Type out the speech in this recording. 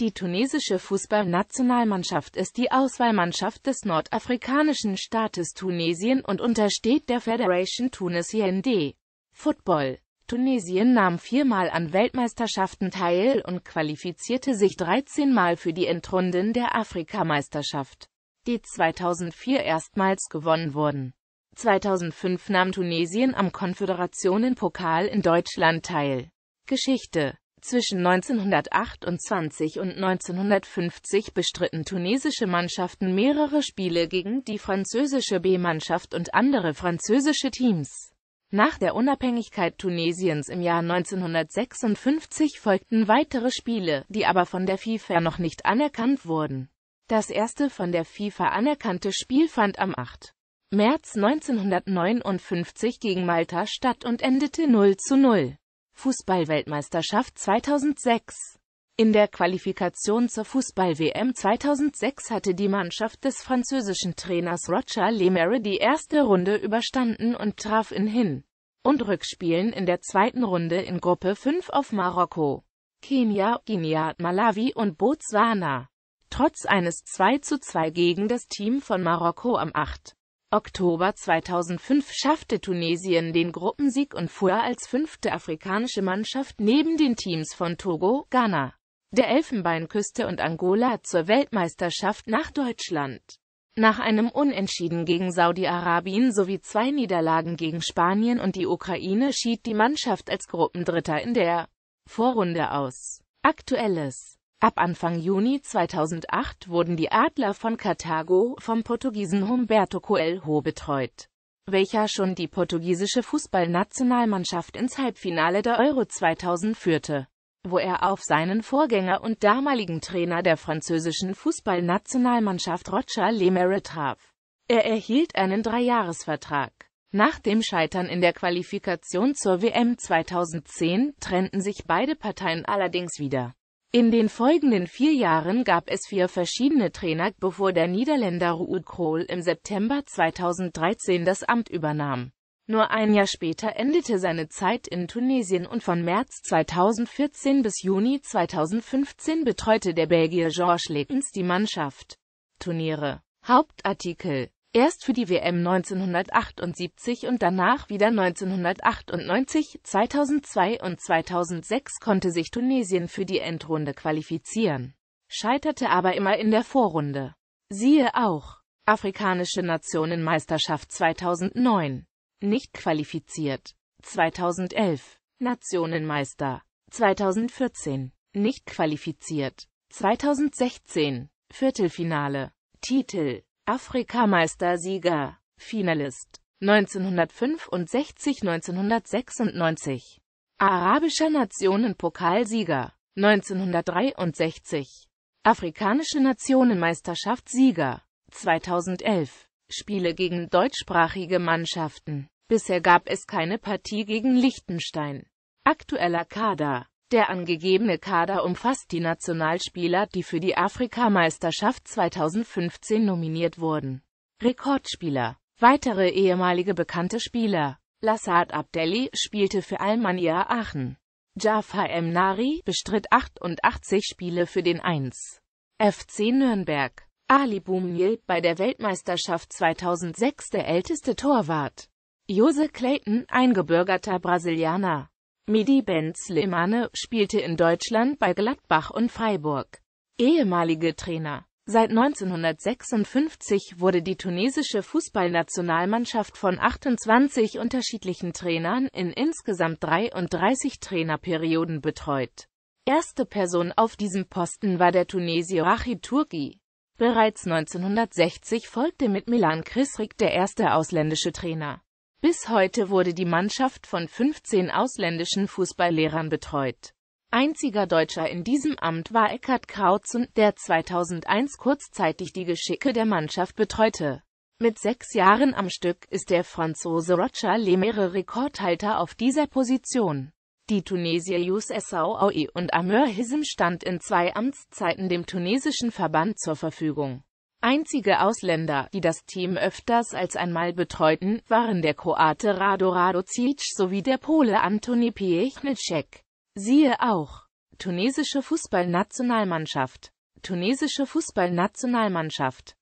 Die tunesische Fußballnationalmannschaft ist die Auswahlmannschaft des nordafrikanischen Staates Tunesien und untersteht der Fédération Tunisienne de Football. Tunesien nahm viermal an Weltmeisterschaften teil und qualifizierte sich 13 Mal für die Endrunden der Afrikameisterschaft, die 2004 erstmals gewonnen wurden. 2005 nahm Tunesien am Konföderationenpokal in Deutschland teil. Geschichte zwischen 1928 und 1950 bestritten tunesische Mannschaften mehrere Spiele gegen die französische B-Mannschaft und andere französische Teams. Nach der Unabhängigkeit Tunesiens im Jahr 1956 folgten weitere Spiele, die aber von der FIFA noch nicht anerkannt wurden. Das erste von der FIFA anerkannte Spiel fand am 8. März 1959 gegen Malta statt und endete 0 zu 0. Fußballweltmeisterschaft 2006 In der Qualifikation zur Fußball-WM 2006 hatte die Mannschaft des französischen Trainers Roger Lemare die erste Runde überstanden und traf in Hin- und Rückspielen in der zweiten Runde in Gruppe 5 auf Marokko, Kenia, Guinea, Malawi und Botswana. Trotz eines 2 zu 2 gegen das Team von Marokko am 8. Oktober 2005 schaffte Tunesien den Gruppensieg und fuhr als fünfte afrikanische Mannschaft neben den Teams von Togo, Ghana, der Elfenbeinküste und Angola zur Weltmeisterschaft nach Deutschland. Nach einem Unentschieden gegen Saudi-Arabien sowie zwei Niederlagen gegen Spanien und die Ukraine schied die Mannschaft als Gruppendritter in der Vorrunde aus. Aktuelles Ab Anfang Juni 2008 wurden die Adler von Karthago vom Portugiesen Humberto Coelho betreut, welcher schon die portugiesische Fußballnationalmannschaft ins Halbfinale der Euro 2000 führte, wo er auf seinen Vorgänger und damaligen Trainer der französischen Fußballnationalmannschaft Roger Lemare traf. Er erhielt einen Dreijahresvertrag. Nach dem Scheitern in der Qualifikation zur WM 2010 trennten sich beide Parteien allerdings wieder. In den folgenden vier Jahren gab es vier verschiedene Trainer, bevor der Niederländer Ruud Krol im September 2013 das Amt übernahm. Nur ein Jahr später endete seine Zeit in Tunesien und von März 2014 bis Juni 2015 betreute der Belgier Georges Lekens die Mannschaft. Turniere Hauptartikel Erst für die WM 1978 und danach wieder 1998, 2002 und 2006 konnte sich Tunesien für die Endrunde qualifizieren, scheiterte aber immer in der Vorrunde. Siehe auch Afrikanische Nationenmeisterschaft 2009 nicht qualifiziert. 2011 Nationenmeister. 2014 nicht qualifiziert. 2016 Viertelfinale. Titel Afrikameister-Sieger, Finalist 1965 1996 Arabischer Nationen-Pokalsieger 1963 Afrikanische Nationenmeisterschaft-Sieger 2011 Spiele gegen deutschsprachige Mannschaften. Bisher gab es keine Partie gegen Liechtenstein. Aktueller Kader der angegebene Kader umfasst die Nationalspieler, die für die Afrikameisterschaft 2015 nominiert wurden. Rekordspieler Weitere ehemalige bekannte Spieler Lassad Abdelli spielte für Almania Aachen. Jafar M. Nari bestritt 88 Spiele für den 1. FC Nürnberg. Ali Boumniel bei der Weltmeisterschaft 2006 der älteste Torwart. Jose Clayton, eingebürgerter Brasilianer. Midi Benz-Lemane spielte in Deutschland bei Gladbach und Freiburg. Ehemalige Trainer Seit 1956 wurde die tunesische Fußballnationalmannschaft von 28 unterschiedlichen Trainern in insgesamt 33 Trainerperioden betreut. Erste Person auf diesem Posten war der Tunesier Rachid Turki. Bereits 1960 folgte mit Milan Krisrik der erste ausländische Trainer. Bis heute wurde die Mannschaft von 15 ausländischen Fußballlehrern betreut. Einziger Deutscher in diesem Amt war Eckhard Krautzen, der 2001 kurzzeitig die Geschicke der Mannschaft betreute. Mit sechs Jahren am Stück ist der Franzose Roger Lemere Rekordhalter auf dieser Position. Die Tunesier Yous Essaoui und Ameur Hizm stand in zwei Amtszeiten dem tunesischen Verband zur Verfügung. Einzige Ausländer, die das Team öfters als einmal betreuten, waren der Kroate Rado Radocic sowie der Pole Antoni Piechnicek. Siehe auch. Tunesische Fußballnationalmannschaft. Tunesische Fußballnationalmannschaft